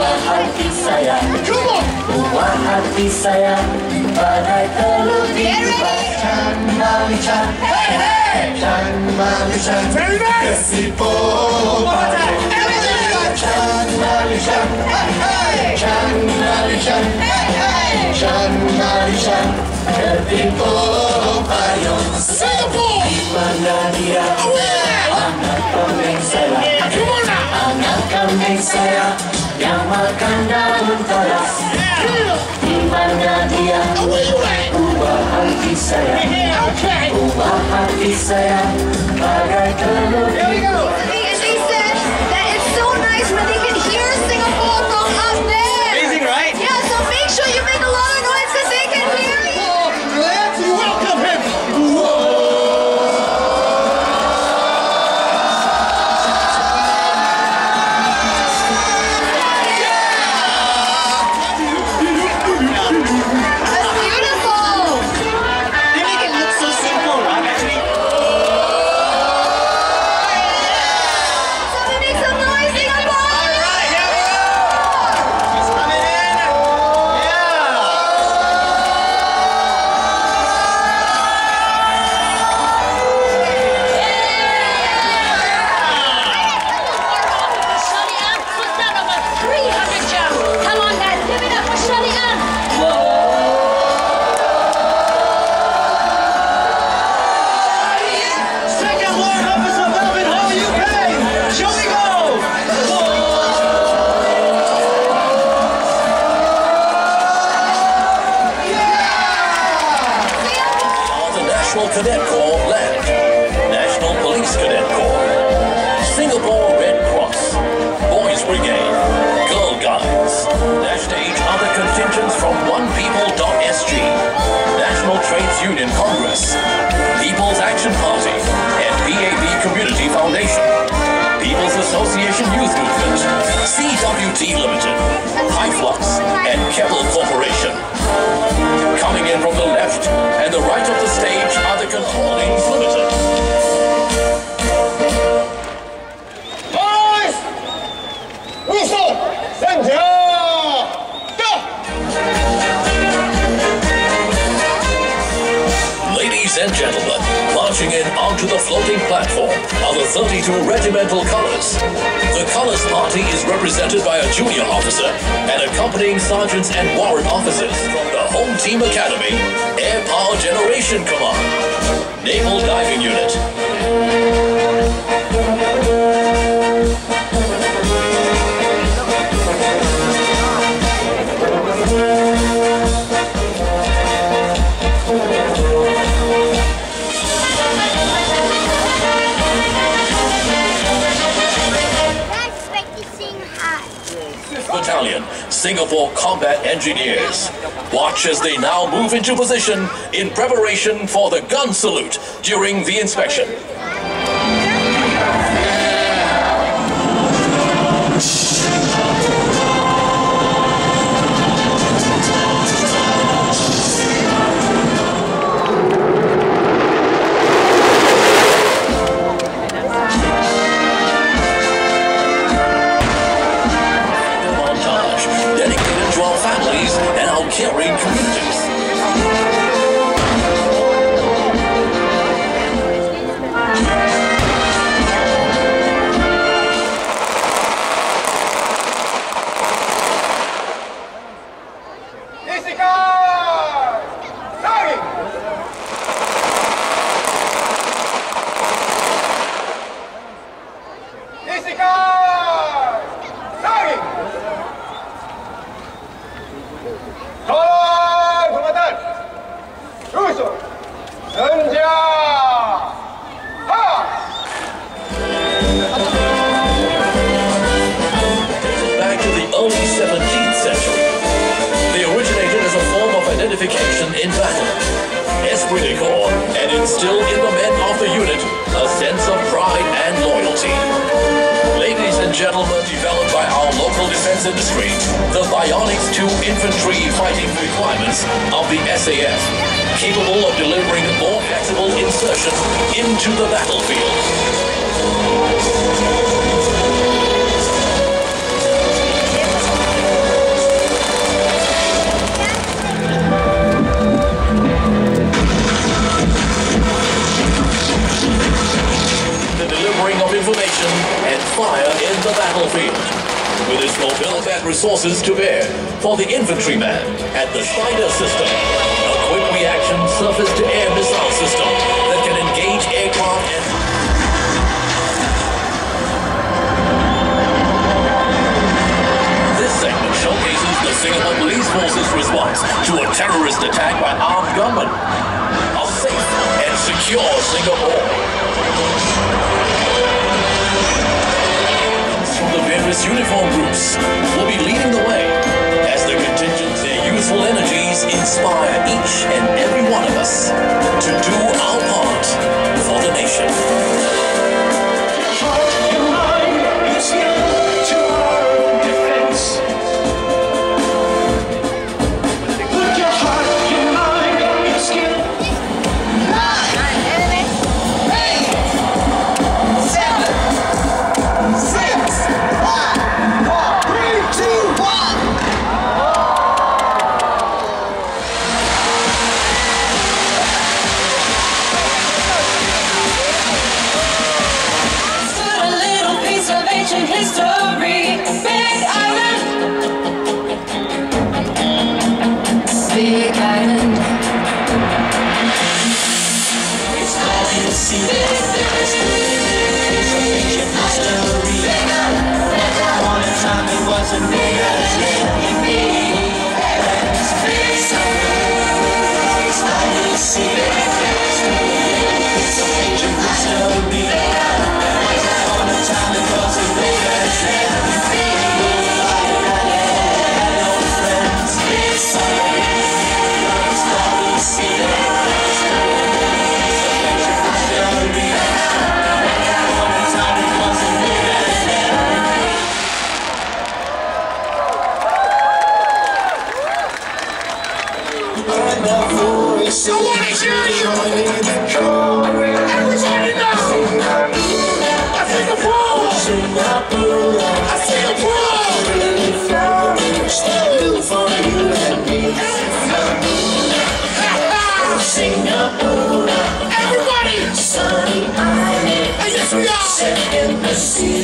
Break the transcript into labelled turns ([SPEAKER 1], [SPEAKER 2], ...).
[SPEAKER 1] at? Come on.
[SPEAKER 2] hati saya bagai telur di
[SPEAKER 1] Hey, hey. Very nice. Everybody. Singapore. Oh, yeah. Come on now.
[SPEAKER 2] kambing saya yang makan daun talas. Di mana dia? Ubah hati saya. Ubah hati saya. Bagai telur
[SPEAKER 3] Cadet Corps. National Police Cadet Corps. Singapore Red Cross. Boys Brigade. Girl Guides. Dash stage other contingents from onepeople.sg. National Trades Union Congress. People's Action Party. And PAP Community Foundation. People's Association Youth Movement. CWT Limited. Hyflux. And Keppel Corporation. Coming in from the left and the right of the stage are the Controllings Limited. Onto the floating platform are the 32 regimental colors. The colors party is represented by a junior officer and accompanying sergeants and warrant officers from the Home Team Academy, Air Power Generation Command, Naval Diving Unit, Singapore Combat Engineers. Watch as they now move into position in preparation for the gun salute during the inspection. Caring communities. Instill in the men of the unit a sense of pride and loyalty. Ladies and gentlemen, developed by our local defense industry, the Bionix 2 infantry fighting requirements of the SAF, capable of delivering more flexible insertion into the battlefield. And resources to bear for the infantryman and the SPYDER system, a quick reaction surface-to-air missile system that can engage aircraft and This segment showcases the Singapore Police Force's response to a terrorist attack by armed gunmen. A safe and secure Singapore. Various uniform groups will be leading the way as the contingent, their youthful energies inspire each and every one of us to do our
[SPEAKER 2] the sea.